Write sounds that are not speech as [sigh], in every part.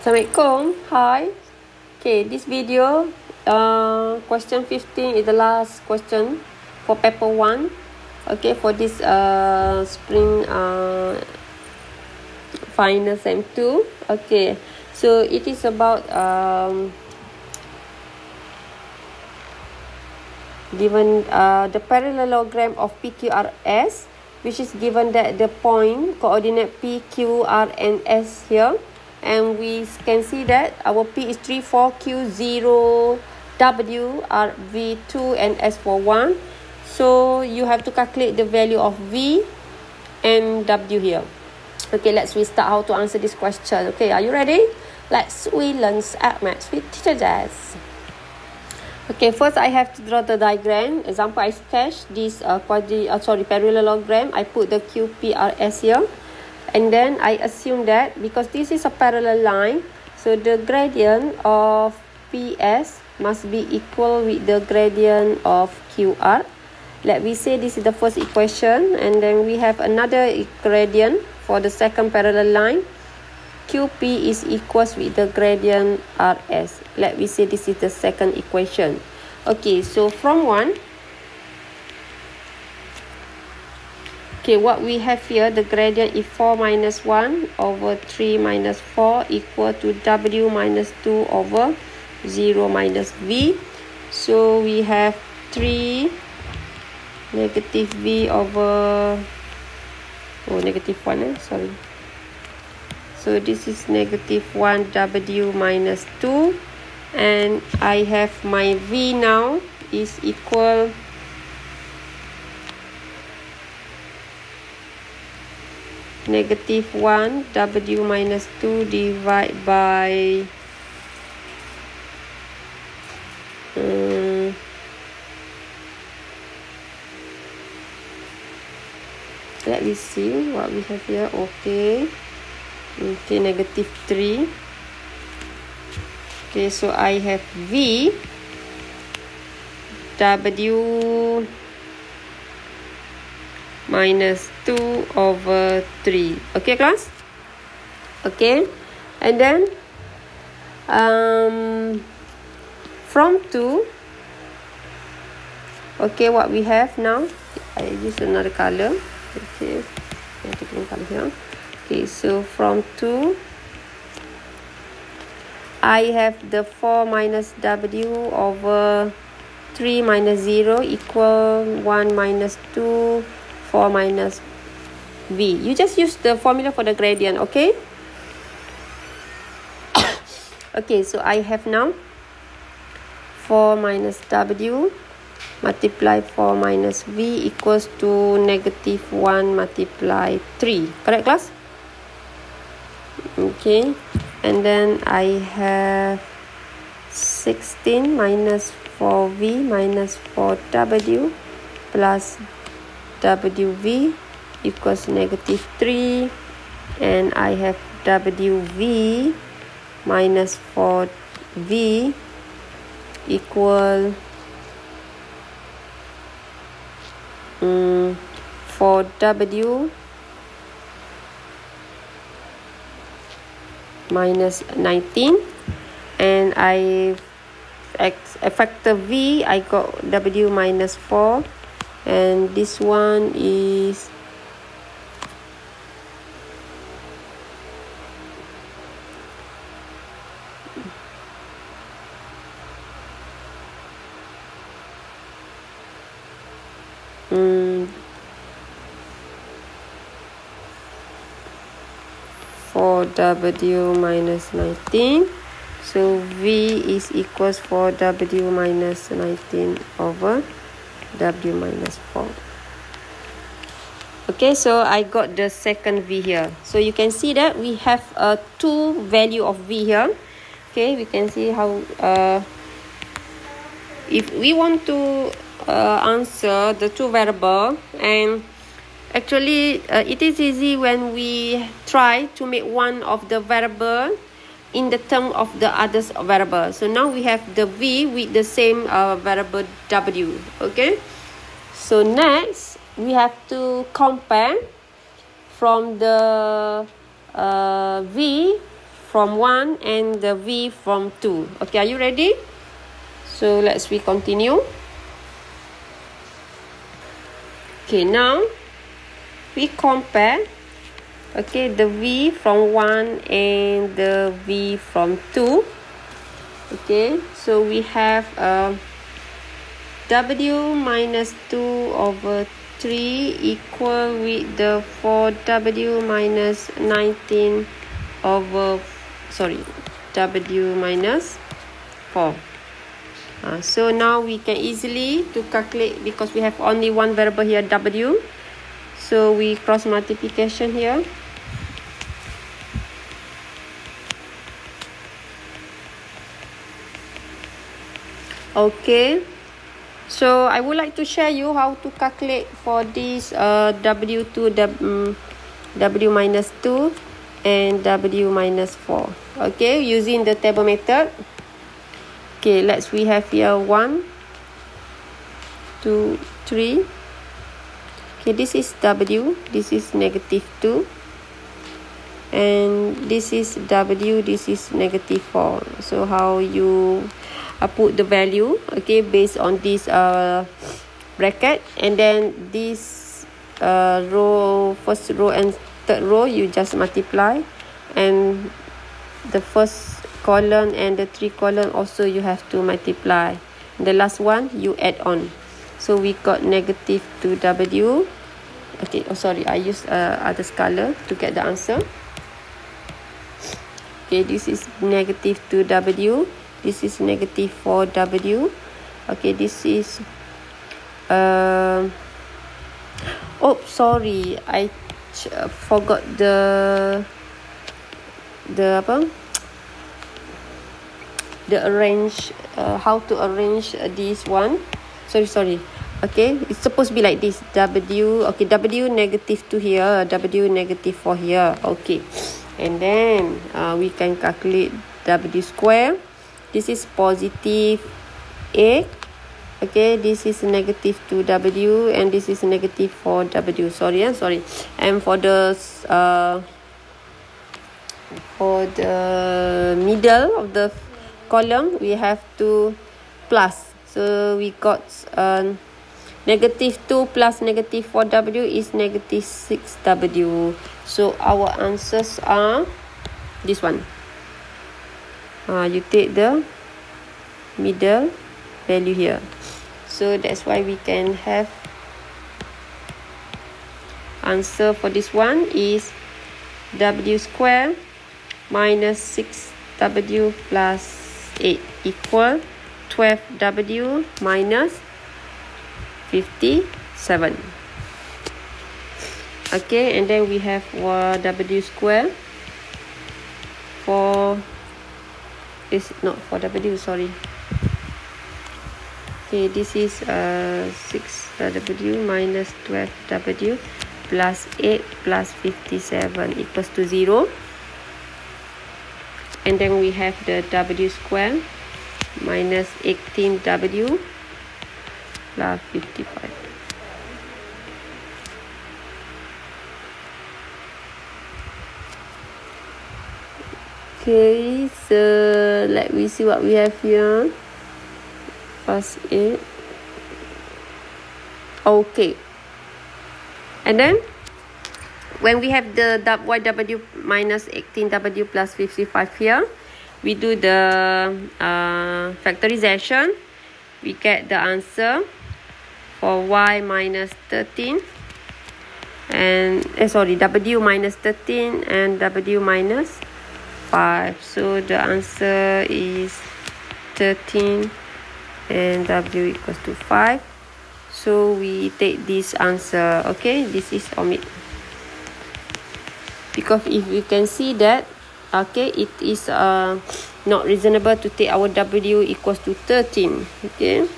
Assalamualaikum. Hi. Okay, this video, uh, question 15 is the last question for paper 1. Okay, for this uh, sprint uh, final sem 2. Okay, so it is about um, given uh, the parallelogram of PQRS which is given that the point coordinate P, Q, R and S here and we can see that our P is 3, 4, Q, 0, W, R, V, 2, and S for 1. So you have to calculate the value of V and W here. Okay, let's restart how to answer this question. Okay, are you ready? Let's we learn add maths with teacher Jazz. Okay, first I have to draw the diagram. Example, I sketch this uh, quadri, uh, sorry, parallelogram. I put the QPRS here. And then I assume that because this is a parallel line so the gradient of PS must be equal with the gradient of QR. Let me say this is the first equation and then we have another gradient for the second parallel line. QP is equals with the gradient RS. Let me say this is the second equation. Okay so from one Okay, what we have here, the gradient is 4 minus 1 over 3 minus 4 equal to W minus 2 over 0 minus V. So we have 3 negative V over, oh negative 1 eh, sorry. So this is negative 1 W minus 2 and I have my V now is equal negative 1 W minus 2 divide by um, let me see what we have here. Okay. Okay negative 3 okay so I have V W minus 2 over 3. Okay, class? Okay. And then, um, from 2, okay, what we have now, I use another color. Okay, I take one color here. Okay, so from 2, I have the 4 minus W over 3 minus 0 equal 1 minus 2 4 minus V. You just use the formula for the gradient, okay? [coughs] okay, so I have now 4 minus W multiply 4 minus V equals to negative 1 multiply 3. Correct, class? Okay. And then I have 16 minus 4V minus 4W plus WV equals negative 3 and I have WV minus 4V equal um, 4W minus 19 and I factor V I got W minus 4 and this one is mm, four W minus nineteen. So V is equals four W minus nineteen over W minus 4. Okay, so I got the second V here. So you can see that we have a two value of V here. Okay, we can see how uh, if we want to uh, answer the two variable and actually uh, it is easy when we try to make one of the variable in the term of the other variable. So now we have the v with the same uh, variable w. Okay. So next we have to compare from the uh, v from 1 and the V from 2. Okay, are you ready? So let's we continue. Okay, now we compare okay the V from 1 and the V from 2. Okay, so we have uh, W minus 2 over 3 equal with the 4W minus 19 over, sorry, W minus 4. Uh, so now we can easily to calculate because we have only one variable here W. So we cross multiplication here. Okay. So I would like to share you how to calculate for this uh, W2 W, W minus 2 and W minus 4. Okay, using the table method. Okay, let's we have here 1, 2, 3. Okay, this is W, this is negative 2. And this is W, this is negative 4. So how you I put the value okay based on this uh bracket and then this uh row first row and third row you just multiply and the first column and the three column also you have to multiply the last one you add on so we got negative 2w okay oh sorry i use uh, other color to get the answer. Okay this is negative 2w this is negative 4w okay this is uh, oh sorry I uh, forgot the the apa? The arrange uh, how to arrange uh, this one sorry sorry. Okay it's supposed to be like this. W okay w negative 2 here w negative 4 here. Okay. And then uh, we can calculate w square. This is positive A. Okay this is negative 2W and this is negative 4W sorry yeah sorry. And for the uh, for the middle of the column we have to plus so we got uh, negative 2 plus negative 4W is negative 6W so our answers are this one. Uh, you take the middle value here. So that's why we can have answer for this one is w square minus 6w plus 8 equal 12w minus 57 okay and then we have w square. For is not for W sorry. Okay this is uh 6 W minus 12 W plus 8 plus 57 equals to 0 and then we have the W square minus 18 W plus 55 Okay, so let me see what we have here. First eight. Okay. And then, when we have the YW minus 18W plus 55 here, we do the uh, factorization. We get the answer for Y minus 13. And, eh, sorry, W minus 13 and W minus 5 so the answer is 13 and w equals to 5 so we take this answer okay this is omit because if you can see that okay it is uh, not reasonable to take our w equals to 13 okay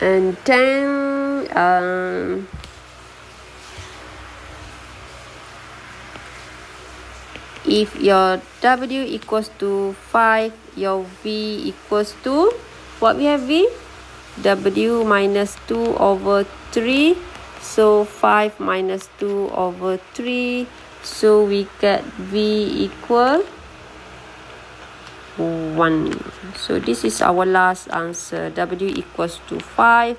and then um, if your W equals to 5, your V equals to, what we have V? W minus 2 over 3 So 5 minus 2 over 3. So we get V equal 1. So this is our last answer. W equals to 5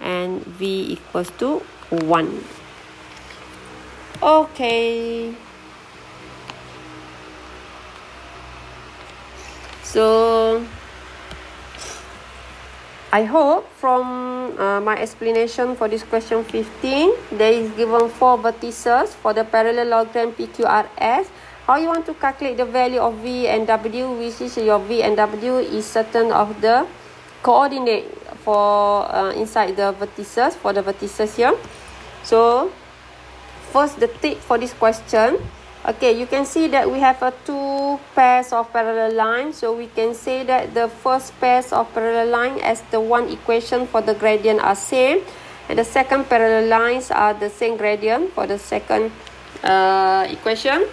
and V equals to 1. Okay. So I hope from uh, my explanation for this question 15, there is given four vertices for the parallelogram PQRS. How you want to calculate the value of V and W, which is your V and W is certain of the coordinate for uh, inside the vertices, for the vertices here. So, first the tip for this question, Okay, you can see that we have a two pairs of parallel lines. So we can say that the first pairs of parallel line as the one equation for the gradient are same. And the second parallel lines are the same gradient for the second uh, equation.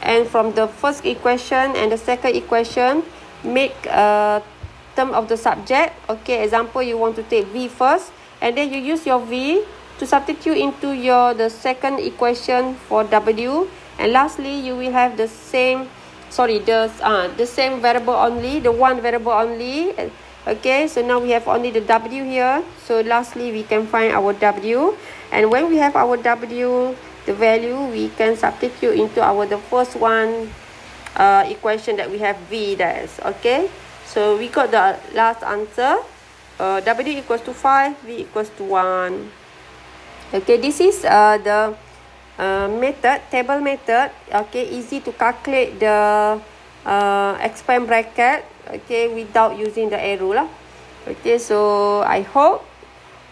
And from the first equation and the second equation, make a term of the subject. Okay, example, you want to take V first. And then you use your V to substitute into your the second equation for W and lastly you will have the same sorry the uh, the same variable only the one variable only. Okay so now we have only the w here. So lastly we can find our w. And when we have our w the value we can substitute into our the first one uh, equation that we have v that's okay? So we got the last answer. Uh, w equals to 5 v equals to 1 okay this is uh, the uh, method, table method, okay, easy to calculate the uh, expand bracket, okay, without using the arrow lah. Okay, so I hope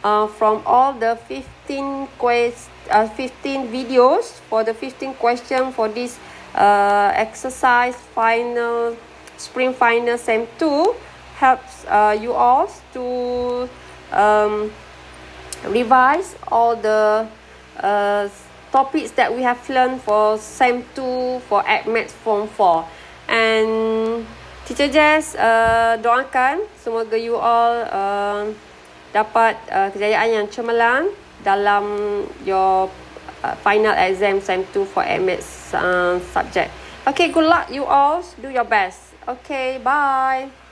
uh, from all the 15 quest, uh, 15 videos for the 15 question for this uh, exercise final, sprint final sem 2 helps uh, you all to um, revise all the uh, topics that we have learned for SEM 2 for ACMATS Form 4. And Teacher Jess uh, doakan semoga you all uh, dapat uh, kejayaan yang cemerlang dalam your uh, final exam SEM 2 for ACMATS uh, subject. Okay, good luck you all. Do your best. Okay, bye.